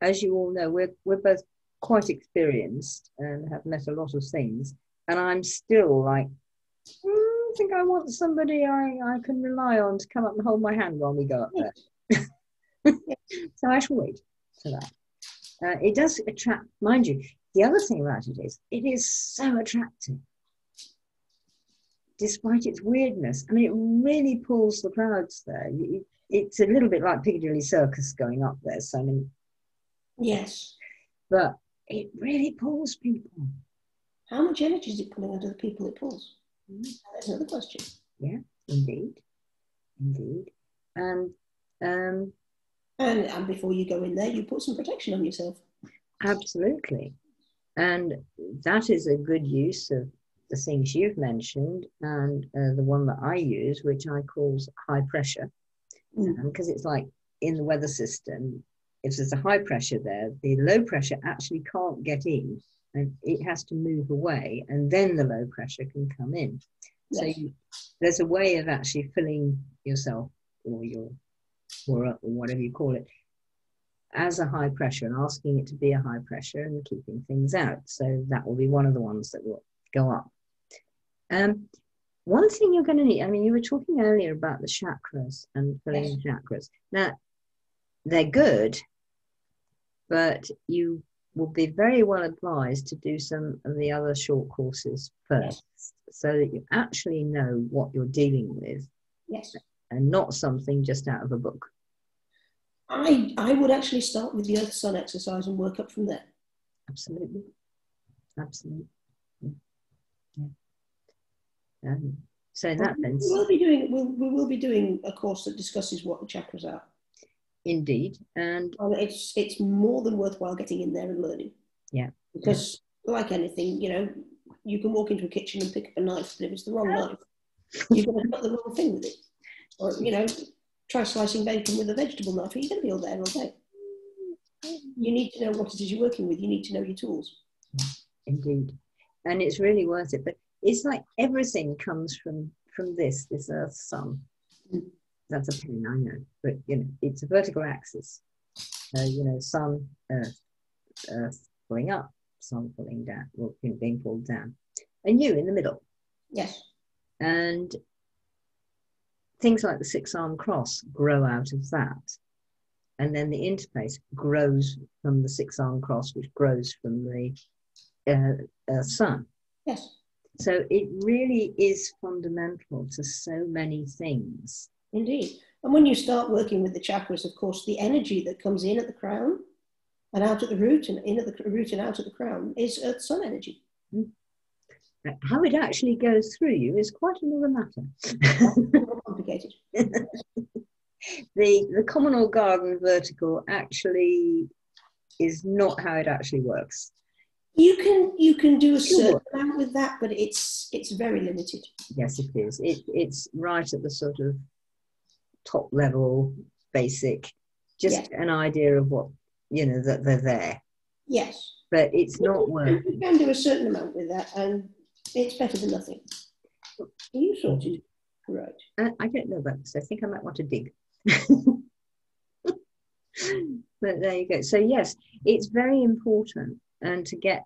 Speaker 1: as you all know, we're we're both quite experienced and have met a lot of things. And I'm still like, "Hmm, I think I want somebody I, I can rely on to come up and hold my hand while we go up there. so I shall wait for that. Uh, it does attract, mind you. The other thing about it is, it is so attractive, despite its weirdness. I mean, it really pulls the crowds there. It's a little bit like Piccadilly Circus going up there. So I mean,
Speaker 2: Yes.
Speaker 1: but it really pulls people.
Speaker 2: How much energy is it pulling of the people it pulls?
Speaker 1: Mm.
Speaker 2: That's another question.
Speaker 1: Yeah, indeed, indeed, and um,
Speaker 2: And, and before you go in there, you put some protection on yourself.
Speaker 1: absolutely, and that is a good use of the things you've mentioned, and uh, the one that I use, which I call high pressure,
Speaker 2: Mm.
Speaker 1: because it's like in the weather system. If there's a high pressure there, the low pressure actually can't get in, and it has to move away, and then the low pressure can come in. So you, there's a way of actually filling yourself or your or, or whatever you call it as a high pressure and asking it to be a high pressure and keeping things out. So that will be one of the ones that will go up. Um, one thing you're going to need, I mean, you were talking earlier about the chakras and filling
Speaker 2: Yes.
Speaker 1: the chakras. Now, they're good, but you will be very well advised to do some of the other short courses first so that you actually know what you're dealing with
Speaker 2: Yes.
Speaker 1: and not something just out of a book.
Speaker 2: I, I would actually start with the Earth Sun exercise and work up from there.
Speaker 1: Absolutely. Absolutely. Yeah. yeah. Um, so that sense,
Speaker 2: We will be doing we'll, we will be doing a course that discusses what the chakras are.
Speaker 1: indeed. And
Speaker 2: And it's it's more than worthwhile getting in there and learning.
Speaker 1: Yeah.
Speaker 2: Because like anything, you know, you can walk into a kitchen and pick up a knife, but if it's the wrong knife, you're going to cut the wrong thing with it. Or you know, try slicing bacon with a vegetable knife, you're going to be all there all day. You need to know what it is you're working with. You need to know your tools.
Speaker 1: Indeed, and it's really worth it. But it's like everything comes from from this this Earth Sun.
Speaker 2: Mm.
Speaker 1: That's a pain, I know, but you know it's a vertical axis. So you know, Sun, Earth, Earth pulling up, Sun pulling down, well, being pulled down, and you in the middle.
Speaker 2: Yes.
Speaker 1: And things like the six arm cross grow out of that. And then the interface grows from the six arm cross, which grows from the uh, uh, sun.
Speaker 2: Yes.
Speaker 1: So it really is fundamental to so many things.
Speaker 2: Indeed. And when you start working with the chakras, of course, the energy that comes in at the crown and out at the root and in at the root and out at the crown is Earth Sun energy. Mm.
Speaker 1: How it actually goes through you is quite another matter.
Speaker 2: More complicated.
Speaker 1: the the communal garden vertical actually is not how it actually works.
Speaker 2: You can you can do a certain amount with that, but it's it's very limited.
Speaker 1: Yes, it is. It it's right at the sort of top level, basic, just yes. an idea of what you know that they're there.
Speaker 2: Yes,
Speaker 1: but it's not working.
Speaker 2: You can do a certain amount with that, and it's better than nothing. Are you sorted? Right.
Speaker 1: Uh, I don't know about this. I think I might want to dig. but there you go. So yes, it's very important and to get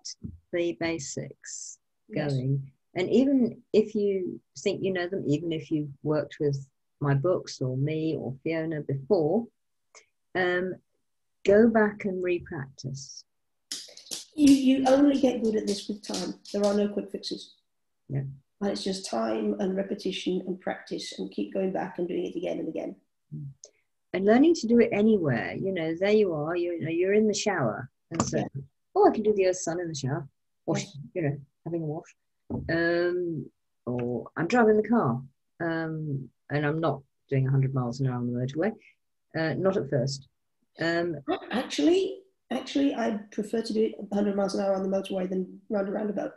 Speaker 1: the basics going. Yes. And even if you think you know them, even if you've worked with my books or me or Fiona before, um, go back and repractice.
Speaker 2: You, you only get good at this with time. There are no quick fixes.
Speaker 1: Yeah.
Speaker 2: And it's just time and repetition and practice and keep going back and doing it again and again.
Speaker 1: And learning to do it anywhere. You know, there you are, you know, you're in the shower. And so, yeah. oh, I can do the earth sun in the shower, wash, you know, having a wash. Um, or I'm driving the car um, and I'm not doing 100 miles an hour on the motorway. Uh, not at first. Um,
Speaker 2: actually, actually, I prefer to do it 100 miles an hour on the motorway than round a roundabout.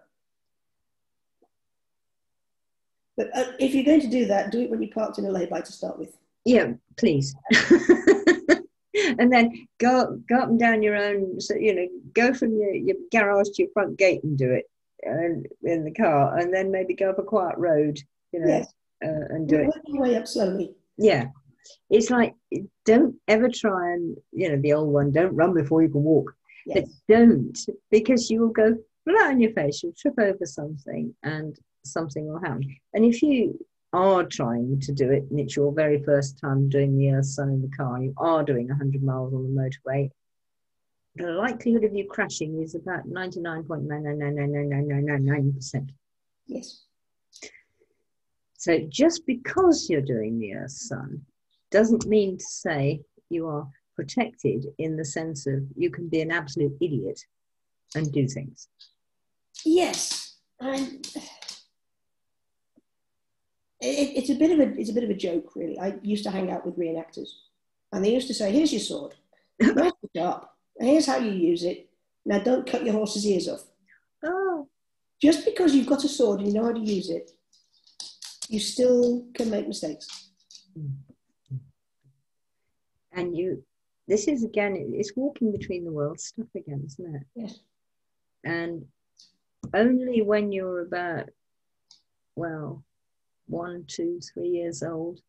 Speaker 2: But uh, if you're going to do that, do it when you're parked in a lay-by to start with.
Speaker 1: Yeah, please. and then go go up and down your own. So you know, go from your, your garage to your front gate and do it, and in the car, and then maybe go up a quiet road. You know, yes. uh, and do
Speaker 2: Work
Speaker 1: it.
Speaker 2: Your way up slowly.
Speaker 1: Yeah, it's like don't ever try and you know the old one. Don't run before you can walk. Yes. But don't because you will go flat on your face. You'll trip over something, and something will happen. And if you are trying to do it and it's your very first time doing the earth sun in the car and you are doing 100 miles on the motorway, the likelihood of you crashing is about 99.9999999%.
Speaker 2: Yes.
Speaker 1: So just because you're doing the earth sun doesn't mean to say you are protected in the sense of you can be an absolute idiot and do things.
Speaker 2: Yes. I it, it's a bit of a it's a bit of a joke, really. I used to hang out with reenactors, and they used to say, "Here's your sword, sharp. Here's how you use it. Now, don't cut your horse's ears off."
Speaker 1: Oh,
Speaker 2: just because you've got a sword and you know how to use it, you still can make mistakes.
Speaker 1: And you, this is again, it's walking between the worlds stuff again, isn't it?
Speaker 2: Yes.
Speaker 1: And only when you're about, well, one, two, three years old,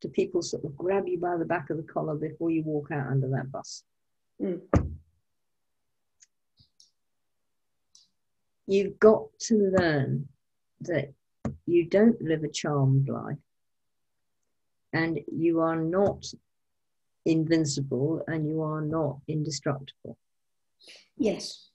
Speaker 1: do people sort of grab you by the back of the collar before you walk out under that bus.
Speaker 2: Mm.
Speaker 1: You've got to learn that you don't live a charmed life and you are not invincible and you are not indestructible.
Speaker 2: Yes.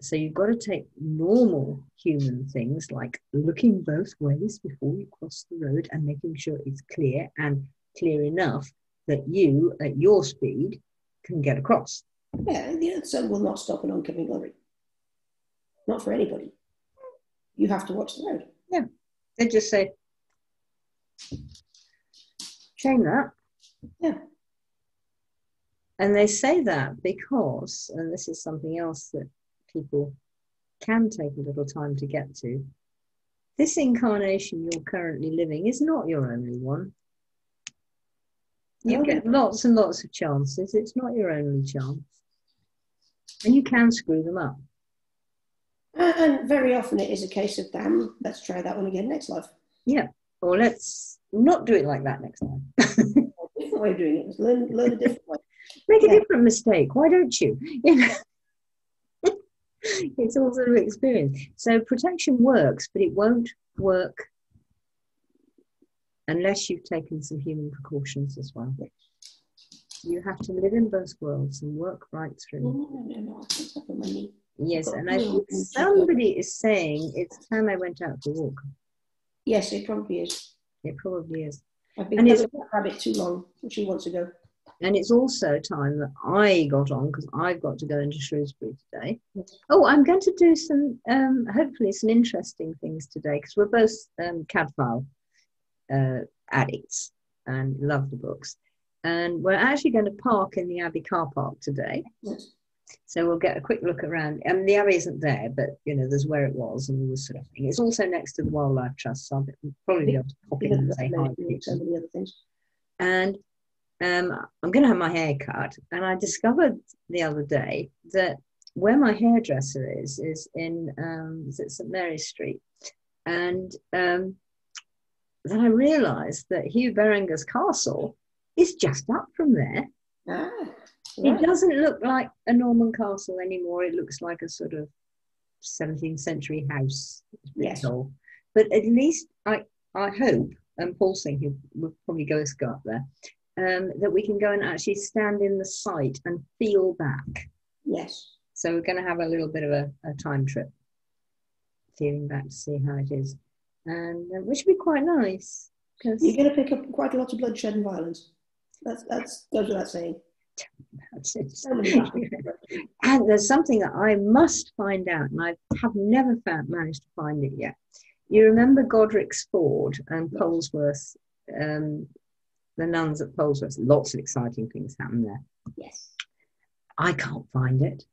Speaker 1: So you've got to take normal human things like looking both ways before you cross the road and making sure it's clear and clear enough that you, at your speed, can get across.
Speaker 2: Yeah, the sun will not stop an oncoming lorry. Not for anybody. You have to watch the road.
Speaker 1: Yeah. They just say, chain that.
Speaker 2: Yeah.
Speaker 1: And they say that because, and this is something else that people can take a little time to get to. This incarnation you're currently living is not your only one. You get lots and lots of chances. It's not your only chance. And you can screw them up.
Speaker 2: And, very often it is a case of, damn, let's try that one again next life. Yeah.
Speaker 1: Or let's not do it like that next time.
Speaker 2: Different way of doing it. Learn, learn a different way.
Speaker 1: Make a different mistake. Why don't you? You know? it's all sort of experience. So protection works, but it won't work unless you've taken some human precautions as well. You have to live in both worlds and work right through.
Speaker 2: Oh,
Speaker 1: yes, and I think somebody is saying it's time I went out for a walk.
Speaker 2: Yes, it probably is.
Speaker 1: It probably is.
Speaker 2: I've been
Speaker 1: And it's-
Speaker 2: rabbit too long, She wants to ago.
Speaker 1: And it's also time that I got on because I've got to go into Shrewsbury today. Oh, I'm going to do some, um, hopefully, some interesting things today because we're both um, Cadfael uh, addicts and love the books. And we're actually going to park in the Abbey car park today.
Speaker 2: Yes.
Speaker 1: So we'll get a quick look around. And the Abbey isn't there, but you know, there's where it was and all this sort of thing. It's also next to the Wildlife Trust, so I'll probably be able to pop in and say hi.
Speaker 2: so many other things.
Speaker 1: and um, I'm going to have my hair cut. And I discovered the other day that where my hairdresser is is in um, is it St Mary's Street, and um, then I realised that Hugh Beringar's castle is just up from there.
Speaker 2: Ah,
Speaker 1: It doesn't look like a Norman castle anymore. It looks like a sort of 17th century house.
Speaker 2: Yes.
Speaker 1: told. But at least I, I hope, and Paul Singh, will probably go go up there, um, that we can go and actually stand in the site and feel back.
Speaker 2: Yes.
Speaker 1: So we're going to have a little bit of a, a time trip, feeling back to see how it is, and uh, which would be quite nice because
Speaker 2: You're going to pick up quite a lot of bloodshed and violence. That's that's goes without saying. So many battles.
Speaker 1: And there's something that I must find out, and I have never found, managed to find it yet. You remember Godric's Ford and. Polesworth, um, the nuns at Polesworth? Lots of exciting things happen there.
Speaker 2: yes.
Speaker 1: I can't find it.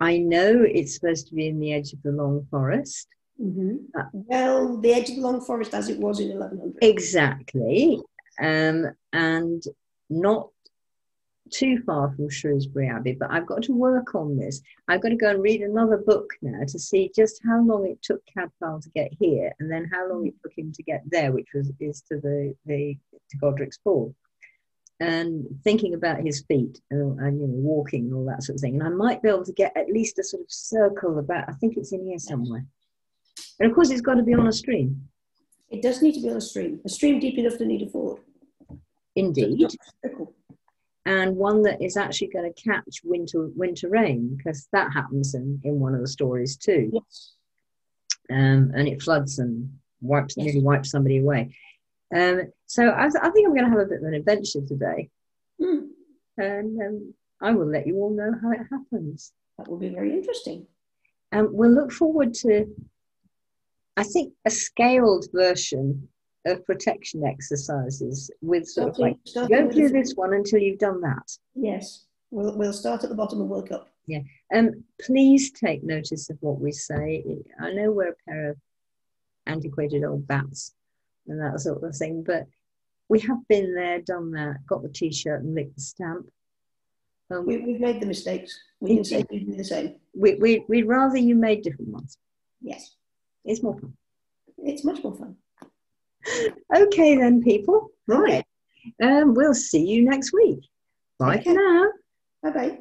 Speaker 1: I know it's supposed to be in the edge of the Long Forest.
Speaker 2: hmm
Speaker 1: Uh,
Speaker 2: Well, the edge of the Long Forest as it was in 1100.
Speaker 1: Exactly. Um, and not too far from Shrewsbury Abbey, but I've got to work on this. I've got to go and read another book now to see just how long it took Cadfael to get here and then how long it took him to get there, which was is to the, the to Godric's Ford. And thinking about his feet and, and you know walking and all that sort of thing. And I might be able to get at least a sort of circle about I think it's in here somewhere. And of course it's got to be on a stream.
Speaker 2: It does need to be on a stream, a stream deep enough to need a ford.
Speaker 1: Indeed. And one that is actually going to catch winter winter rain because that happens in, in one of the stories too
Speaker 2: Yes.
Speaker 1: um, and it floods and wipes
Speaker 2: Yes.
Speaker 1: nearly wipes somebody away um, so I, I think i'm going to have a bit of an adventure today
Speaker 2: Hmm.
Speaker 1: and um, i will let you all know how it happens
Speaker 2: That will be very interesting.
Speaker 1: and we'll look forward to i think a scaled version of protection exercises with sort of like
Speaker 2: Starting-
Speaker 1: go
Speaker 2: starting
Speaker 1: through
Speaker 2: with-
Speaker 1: this one until you've done that
Speaker 2: Yes. We'll, we'll start at the bottom and work up. Yeah.
Speaker 1: Um, please take notice of what we say. I know we're a pair of antiquated old bats and that sort of thing, but we have been there, done that, got the t-shirt and licked the stamp. Um,
Speaker 2: We, we've made the mistakes. We can say we do the same.
Speaker 1: we, we, we'd rather you made different ones.
Speaker 2: Yes.
Speaker 1: It's more fun.
Speaker 2: It's much more fun.
Speaker 1: Okay then, people.
Speaker 2: Right.
Speaker 1: Um, we'll see you next week. Bye for now.
Speaker 2: Bye bye.